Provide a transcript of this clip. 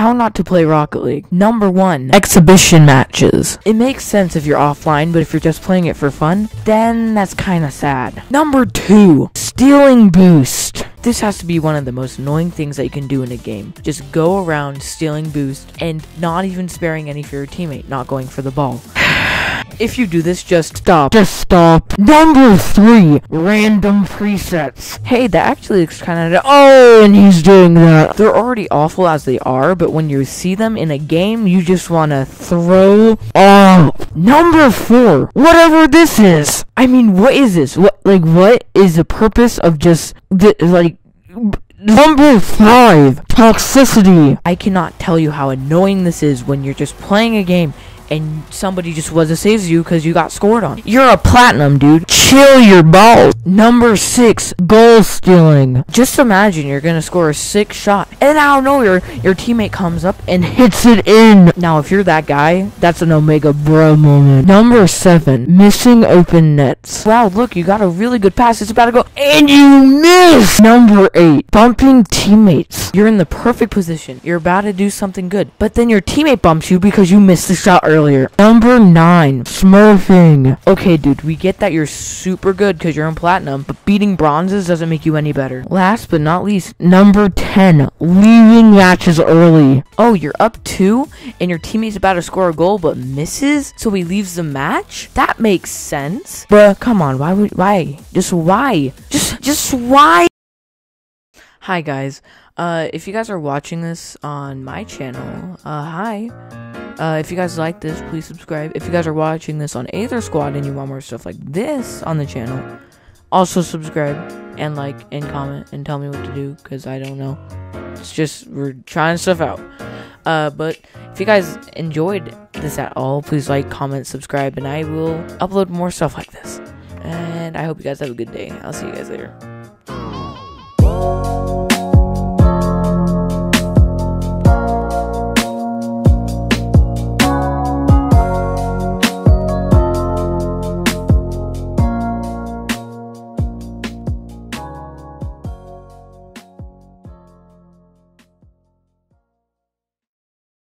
How not to play Rocket League. Number one, exhibition matches. It makes sense if you're offline, but if you're just playing it for fun, then that's kinda sad. Number two, stealing boost. This has to be one of the most annoying things that you can do in a game. Just go around stealing boost and not even sparing any for your teammate, not going for the ball. If you do this, just stop. Just stop. Number three, random presets. Hey, that actually looks kind of. Oh, and he's doing that. They're already awful as they are, but when you see them in a game, you just want to throw up. Number four, whatever this is. I mean, what is this? What like what is the purpose of just th- like? Number five, toxicity. I cannot tell you how annoying this is when you're just playing a game and somebody just was to saves you because you got scored on. You're a platinum, dude. Chill your balls. Number six, goal stealing. Just imagine you're gonna score a six shot, and out of nowhere, your your teammate comes up and hits it in. Now, if you're that guy, that's an Omega Bro moment. Number seven, missing open nets. Wow, look, you got a really good pass. It's about to go, and you miss. Number eight, bumping teammates. You're in the perfect position. You're about to do something good, but then your teammate bumps you because you missed the shot earlier earlier. Number nine, smurfing. Okay, dude, we get that you're super good because you're in platinum, but beating bronzes doesn't make you any better. Last but not least, number 10, leaving matches early. Oh, you're up two, and your teammate's about to score a goal but misses, so he leaves the match? That makes sense. Bruh, come on, why would, why? Just why? Just, just why? Hi guys, uh, if you guys are watching this on my channel, uh, hi. Uh, if you guys like this, please subscribe. If you guys are watching this on Aether Squad and you want more stuff like this on the channel, also subscribe and like and comment and tell me what to do because I don't know. It's just we're trying stuff out. Uh, but if you guys enjoyed this at all, please like, comment, subscribe, and I will upload more stuff like this. And I hope you guys have a good day. I'll see you guys later.